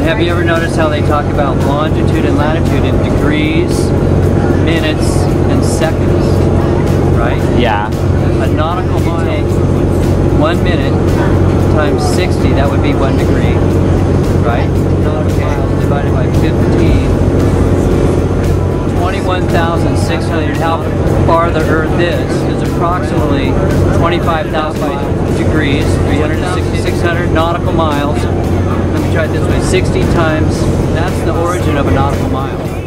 And have you ever noticed how they talk about longitude and latitude in degrees, minutes, and seconds? Right? Yeah. A nautical mile. One minute times 60, that would be one degree. Right? Nautical miles divided by 15. 21,600. How far the Earth is is approximately 25,000 degrees, 360, nautical miles. This way: 60 times. That's the origin of a nautical mile.